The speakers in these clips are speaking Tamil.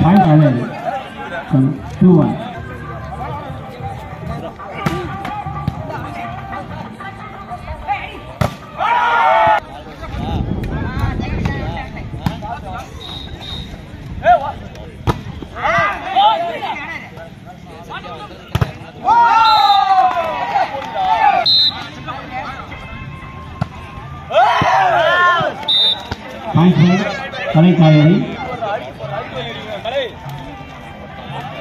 排下嚟，同朱雲。Thank you. Thank you.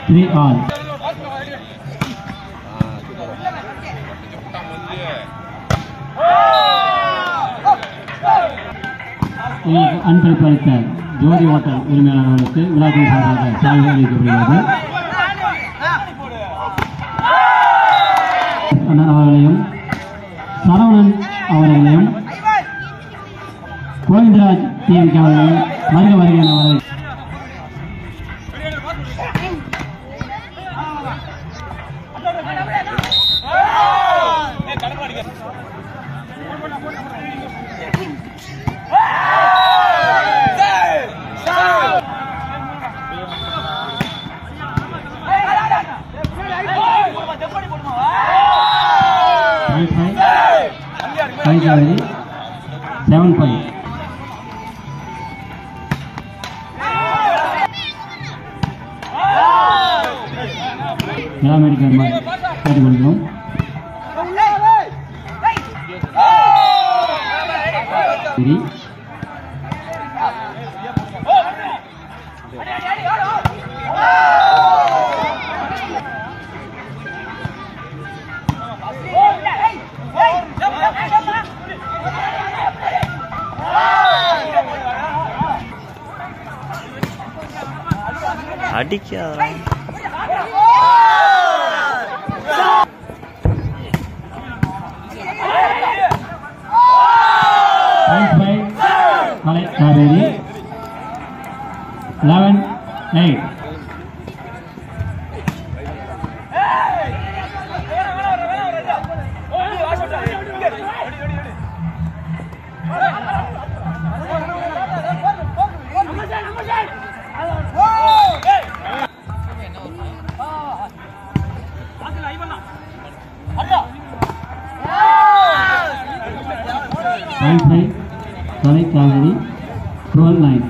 Three அன்பளிப்பு அன்பளிப்பளித்த ஜோதி ஓட்டல் உரிமையாளர்களுக்கு விழாக்கள் சார்பாக சால்வை அளிக்கப்படுகிறது. அண்ணன் அவர்களையும் சரவணன் அவர்களையும் கோவிந்தராஜ் டிஎம்கே அவர்களையும் வருக கவிகாவேரி செவன் ஃபைவ் நிலாமேடிக்க சரி point five Kalai Kaveri twelve nine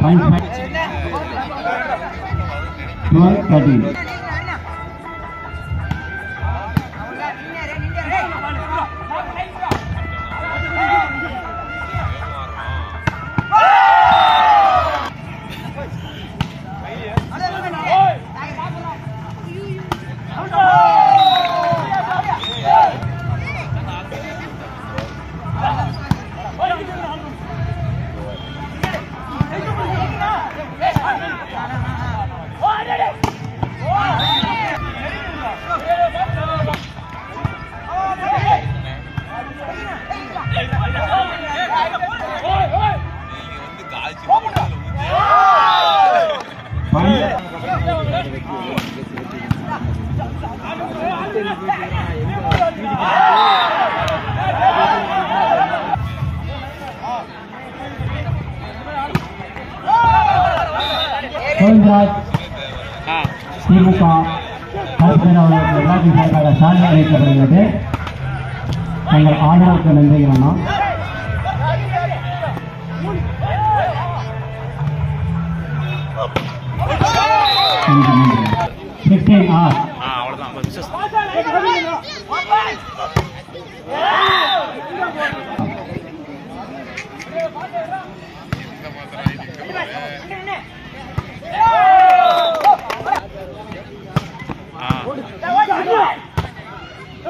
Fine, fine. Well, that is. Govindaraj DMK Karuppar அவர்களுக்கு எல்லாத்தையும் சார்பாக சாதனை அளிக்கப்படுகிறது தங்கள் ஆதரவுக்கு நன்றிகள் அண்ணா. நன்றி நன்றி. Sixteen R. ஆ அவ்வளோதான்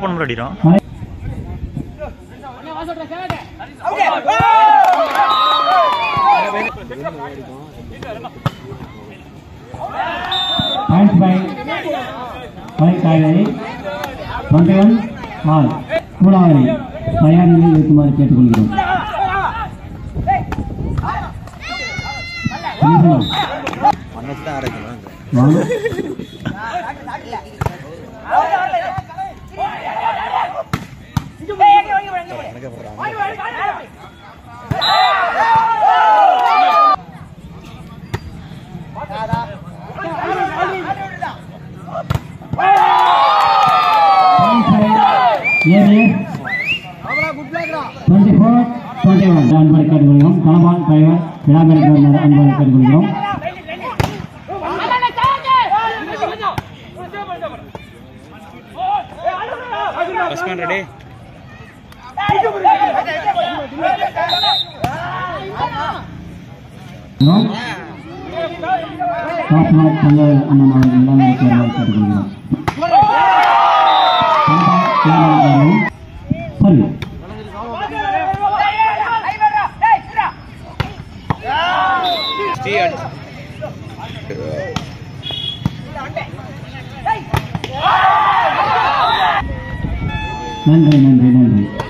ஓப்பன் பண்ணி அடிக்கிறோம் கூடாவரி தயார் நிலையில் இருக்குமாறு கேட்டுக்கொள்கிறோம். ஈசனம். வாங்க. Point five, ABS. 24, 21. அன்பரை கேட்டுக்கொள்கிறோம் டிரைவர் விடாமலை கவர்னர் அன்பரை கேட்டுக்கொள்கிறோம் ரெடி நன்றி நன்றி நன்றி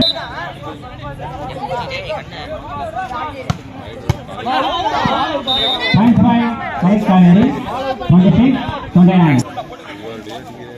Thanks, five, five calorie, 26, 29.